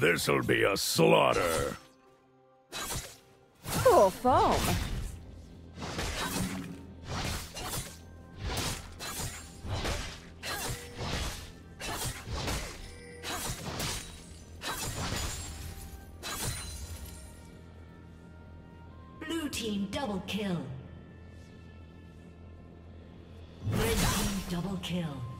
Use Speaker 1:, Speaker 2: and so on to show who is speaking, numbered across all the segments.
Speaker 1: This'll be a slaughter.
Speaker 2: Cool foam.
Speaker 3: Blue team double kill. Red team double kill.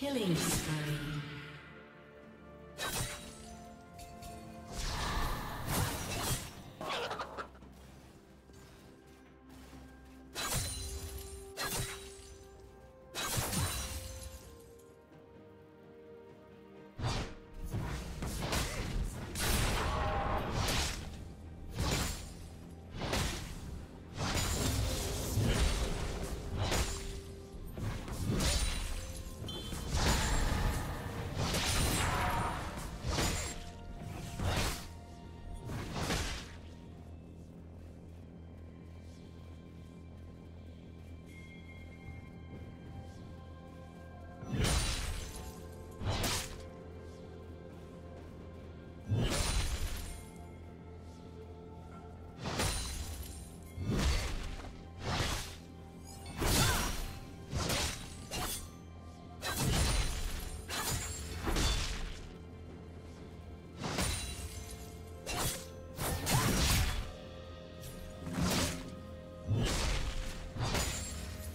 Speaker 3: Killing spree.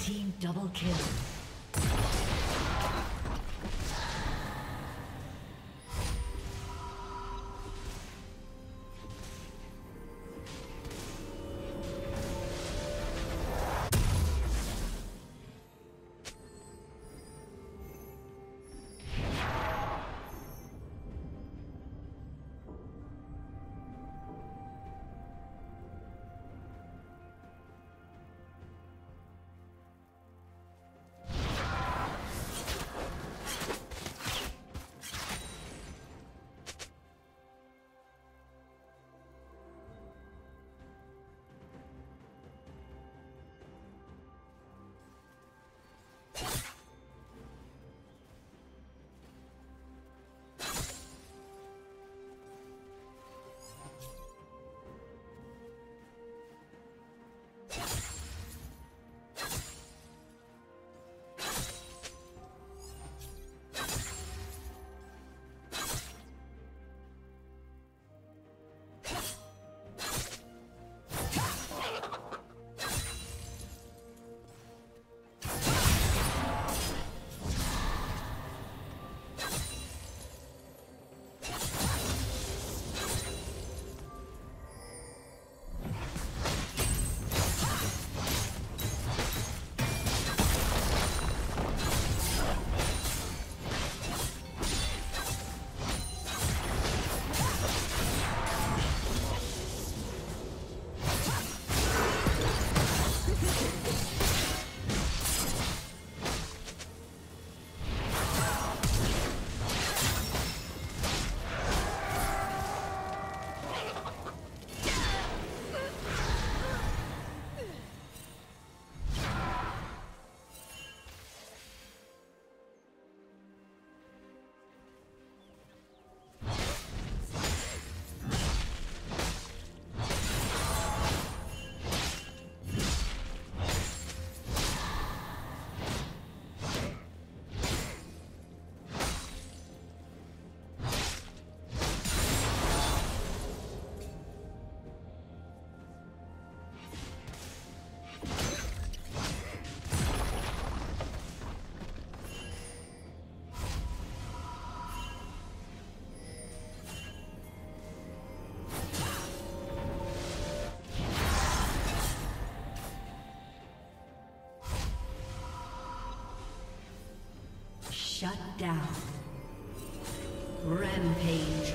Speaker 3: Team double kill. Shut down. Rampage.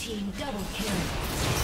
Speaker 3: Team double kill.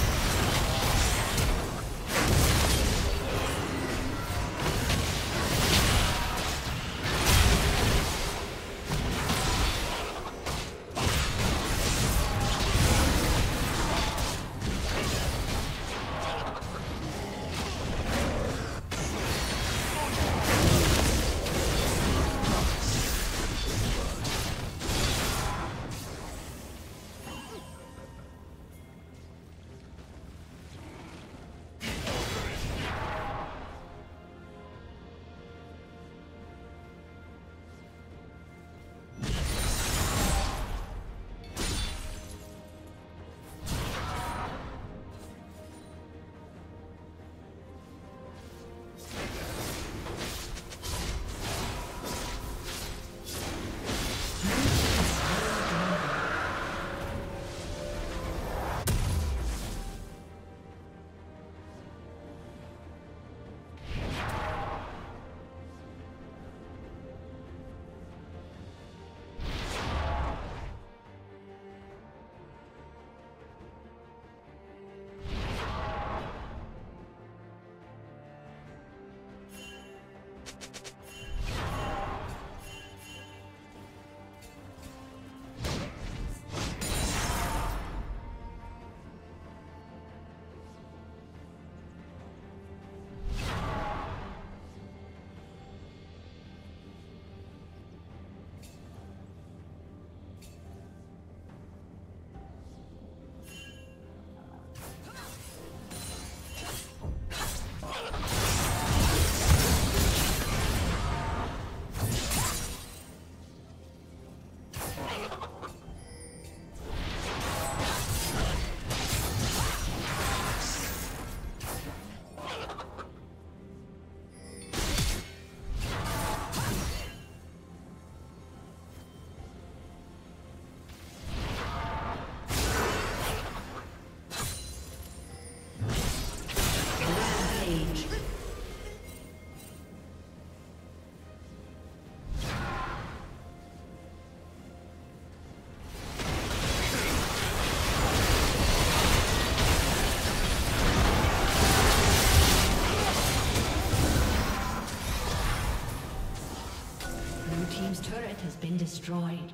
Speaker 3: Been destroyed.